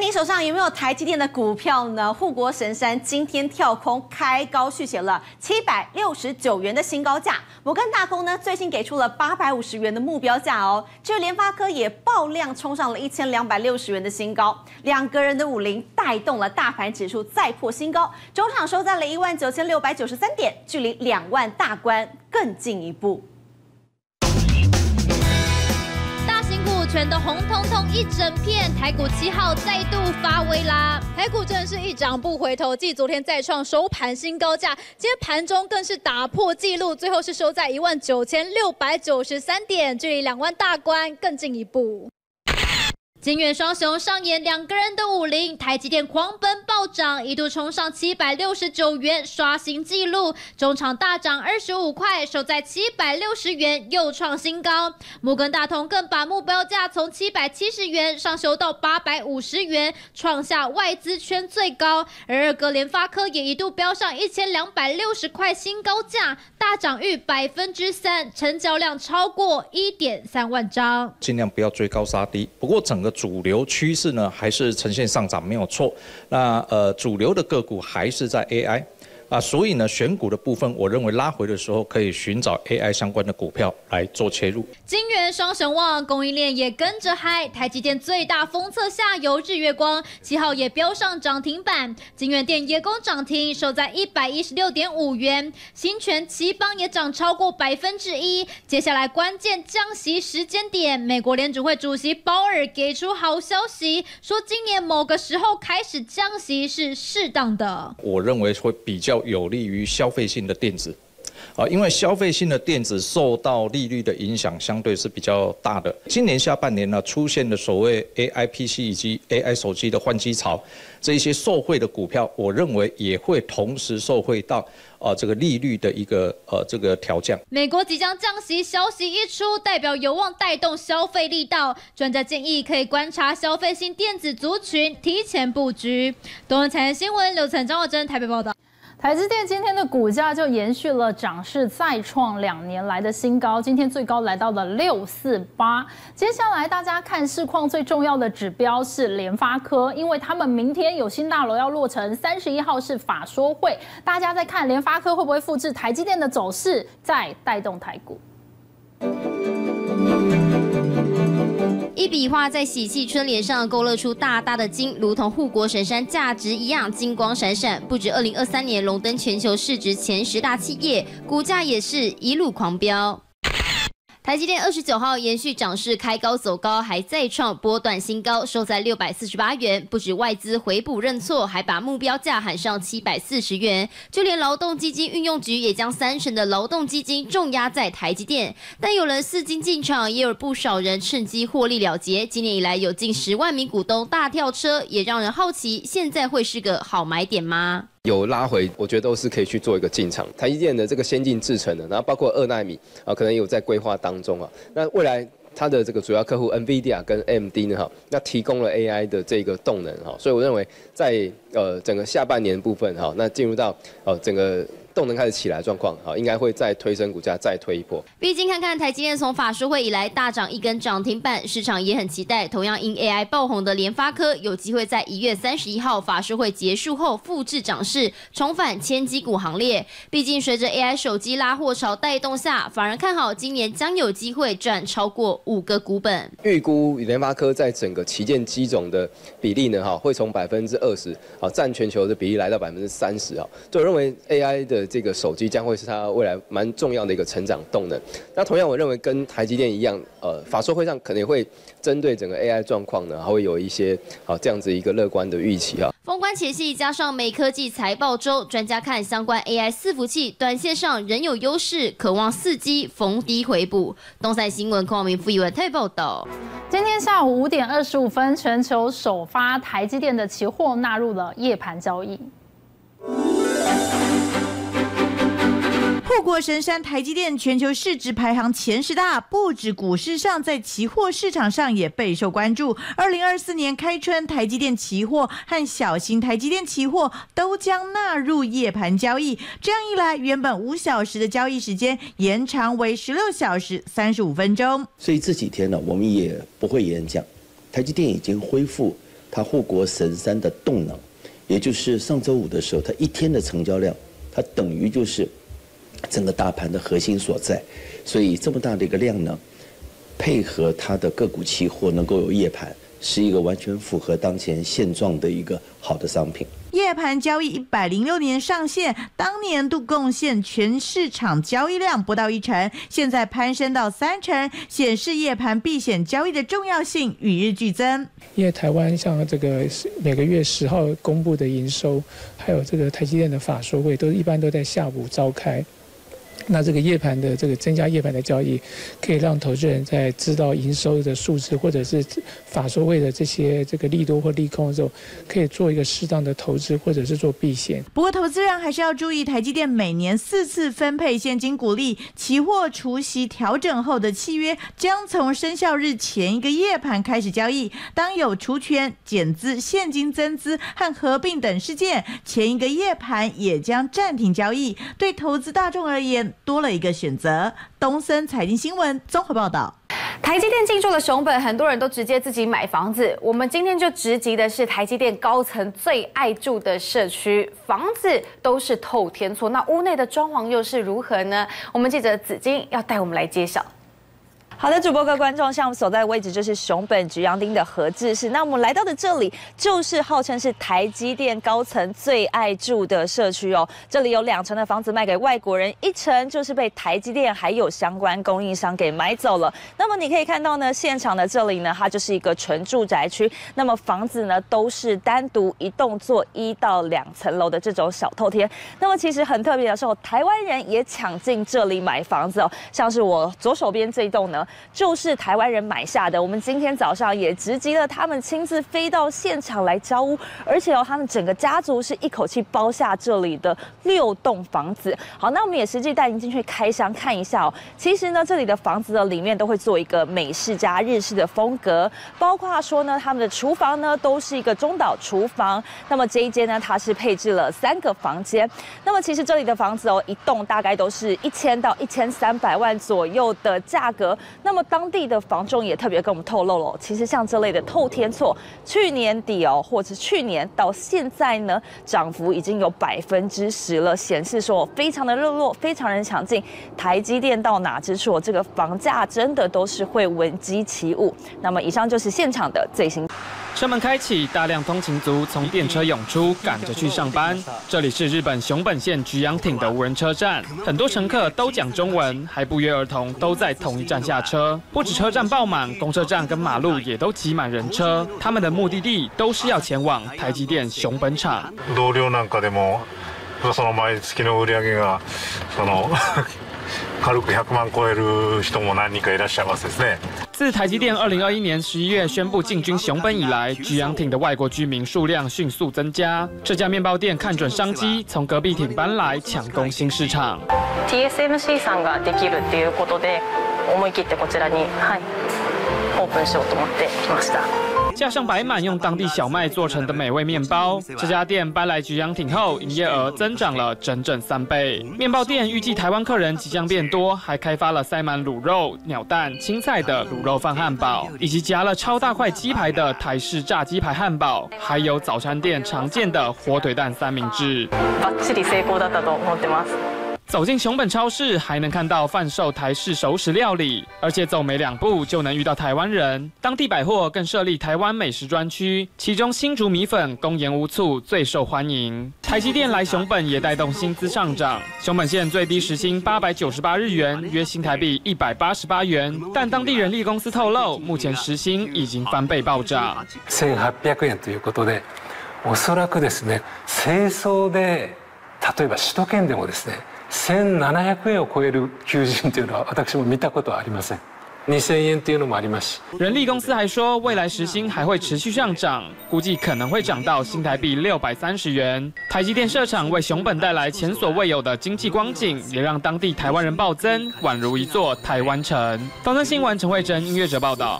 你手上有没有台积电的股票呢？护国神山今天跳空开高，续写了七百六十九元的新高价。摩根大通呢，最新给出了八百五十元的目标价哦。至于联发科也爆量冲上了一千两百六十元的新高，两个人的五零带动了大盘指数再破新高，中场收在了一万九千六百九十三点，距离两万大关更进一步。全都红彤彤一整片，台股七号再度发威啦！台股真的是一涨不回头，继昨天再创收盘新高价，今天盘中更是打破纪录，最后是收在一万九千六百九十三点，距离两万大关更进一步。金元双雄上演两个人的武林，台积电狂奔暴涨，一度冲上七百六十九元，刷新纪录。中场大涨二十五块，收在七百六十元，又创新高。摩根大通更把目标价从七百七十元上修到八百五十元，创下外资圈最高。而二哥联发科也一度飙上一千两百六十块新高价，大涨逾百分之三，成交量超过一点三万张。尽量不要追高杀低，不过整个。主流趋势呢还是呈现上涨，没有错。那呃，主流的个股还是在 AI。啊，所以呢，选股的部分，我认为拉回的时候可以寻找 AI 相关的股票来做切入。金元双神旺，供应链也跟着嗨。台积电最大封测下游日月光七号也飙上涨停板，金元店也攻涨停，收在一百一十六点五元。新泉奇邦也涨超过百分之一。接下来关键降息时间点，美国联储会主席鲍尔给出好消息，说今年某个时候开始降息是适当的。我认为会比较。有利于消费性的电子，啊，因为消费性的电子受到利率的影响，相对是比较大的。今年下半年呢，出现的所谓 AI PC 以及 AI 手机的换机潮，这一些受惠的股票，我认为也会同时受惠到啊这个利率的一个呃这个调降。美国即将降息消息一出，代表有望带动消费力道。专家建议可以观察消费性电子族群，提前布局。东文财经新闻刘晨、张浩珍台北报道。台积电今天的股价就延续了涨势，再创两年来的新高。今天最高来到了六四八。接下来大家看市况最重要的指标是联发科，因为他们明天有新大楼要落成，三十一号是法说会，大家在看联发科会不会复制台积电的走势，再带动台股。一笔画在喜气春联上勾勒出大大的金，如同护国神山价值一样金光闪闪。不止二零二三年荣登全球市值前十大企业，股价也是一路狂飙。台积电二十九号延续涨势，开高走高，还再创波段新高，收在六百四十八元。不止外资回补认错，还把目标价喊上七百四十元。就连劳动基金运用局也将三成的劳动基金重压在台积电。但有人四金进场，也有不少人趁机获利了结。今年以来有近十万名股东大跳车，也让人好奇，现在会是个好买点吗？有拉回，我觉得都是可以去做一个进场。台积电的这个先进制程的，然后包括二纳米啊，可能有在规划当中啊。那未来它的这个主要客户 NVIDIA 跟 AMD 呢，哈，那提供了 AI 的这个动能哈，所以我认为在呃整个下半年部分哈，那进入到呃整个。动能开始起来状况，好，应该会再推升股价，再推一波。毕竟看看台积电从法说会以来大涨一根涨停板，市场也很期待。同样因 AI 爆红的联发科，有机会在一月三十一号法说会结束后复制涨势，重返千机股行列。毕竟随着 AI 手机拉货潮带动下，反而看好今年将有机会赚超过五个股本。预估联发科在整个旗舰机种的比例呢，哈，会从百分之二十，啊，占全球的比例来到百分之三十，啊，就认为 AI 的。这个手机将会是它未来蛮重要的一个成长动能。那同样，我认为跟台积电一样，呃，法说会上可能会针对整个 AI 状况呢，还会有一些好这样子一个乐观的预期啊。封关前夕，加上美科技财报周，专家看相关 AI 伺服器，短线上仍有优势，渴望伺机逢低回补。东赛新闻，孔明富一文特报道。今天下午五点二十五分，全球首发台积电的期货纳入了夜盘交易。护国神山台积电全球市值排行前十大，不止股市上，在期货市场上也备受关注。二零二四年开春，台积电期货和小型台积电期货都将纳入夜盘交易。这样一来，原本五小时的交易时间延长为十六小时三十五分钟。所以这几天呢，我们也不会演讲，台积电已经恢复它护国神山的动能，也就是上周五的时候，它一天的成交量，它等于就是整个大盘的核心所在。所以这么大的一个量呢，配合它的个股期货能够有夜盘，是一个完全符合当前现状的一个好的商品。夜盘交易一百零六年上线，当年度贡献全市场交易量不到一成，现在攀升到三成，显示夜盘避险交易的重要性与日俱增。因为台湾像这个每个月十号公布的营收，还有这个台积电的法说会，都一般都在下午召开。那这个夜盘的这个增加夜盘的交易，可以让投资人在知道营收的数字或者是法说会的这些这个利多或利空的时候，可以做一个适当的投资或者是做避险。不过，投资人还是要注意，台积电每年四次分配现金股利，期货除息调整后的契约将从生效日前一个夜盘开始交易。当有除权、减资、现金增资和合并等事件，前一个夜盘也将暂停交易。对投资大众而言，多了一个选择。东森财经新闻综合报道。台积电进驻了熊本，很多人都直接自己买房子。我们今天就直击的是台积电高层最爱住的社区，房子都是透天厝，那屋内的装潢又是如何呢？我们记者紫金要带我们来揭晓。好的，主播各位观众，像我们所在的位置就是熊本菊阳町的合志市。那我们来到的这里，就是号称是台积电高层最爱住的社区哦。这里有两层的房子卖给外国人，一层就是被台积电还有相关供应商给买走了。那么你可以看到呢，现场的这里呢，它就是一个纯住宅区。那么房子呢，都是单独一栋做一到两层楼的这种小透天。那么其实很特别的是，台湾人也抢进这里买房子哦。像是我左手边这一栋呢。就是台湾人买下的。我们今天早上也直击了他们亲自飞到现场来交屋，而且哦，他们整个家族是一口气包下这里的六栋房子。好，那我们也实际带您进去开箱看一下哦。其实呢，这里的房子的里面都会做一个美式加日式的风格，包括说呢，他们的厨房呢都是一个中岛厨房。那么这一间呢，它是配置了三个房间。那么其实这里的房子哦，一栋大概都是一千到一千三百万左右的价格。那么当地的房仲也特别跟我们透露了，其实像这类的透天厝，去年底哦，或者去年到现在呢，涨幅已经有百分之十了，显示说非常的热络，非常人抢进。台积电到哪之处，这个房价真的都是会闻鸡起舞。那么以上就是现场的最新。车门开启，大量通勤族从电车涌出，赶着去上班。这里是日本熊本县菊阳町的无人车站，很多乘客都讲中文，还不约而同都在同一站下车。不止车站爆满，公车站跟马路也都挤满人车。他们的目的地都是要前往台积电熊本厂。同僚なんかでも、その毎月の売り上げがその。軽く100万超える人も何人かいらっしゃいますですね。 自台积电2021年11月宣布进军熊本以来，菊阳町的外国居民数量迅速增加。这家面包店看准商机，从隔壁町搬来抢攻新市场。TSMC さんができるっていうことで、思い切ってこちらにはいオープンしようと思って来ました。 加上摆满用当地小麦做成的美味面包。这家店搬来菊阳町后，营业额增长了整整三倍。面包店预计台湾客人即将变多，还开发了塞满卤肉、鸟蛋、青菜的卤肉饭汉堡，以及夹了超大块鸡排的台式炸鸡排汉堡，还有早餐店常见的火腿蛋三明治。走进熊本超市，还能看到贩售台式熟食料理，而且走没两步就能遇到台湾人。当地百货更设立台湾美食专区，其中新竹米粉、公盐无醋最受欢迎。台积电来熊本也带动薪资上涨，熊本县最低时薪八百九十八日元，约新台币一百八十八元。但当地人力公司透露，目前时薪已经翻倍暴涨。千八百円ということで、おそらくですね、清掃で例えば首都圏でもですね。 1700円を超える求人というのは私も見たことはありません。2000円というのもあります。人力公司还说，未来时薪还会持续上涨，估计可能会涨到新台币六百三十元。台积电设厂为熊本带来前所未有的经济光景，也让当地台湾人暴增，宛如一座台湾城。东森新闻陈慧珍音乐者报道。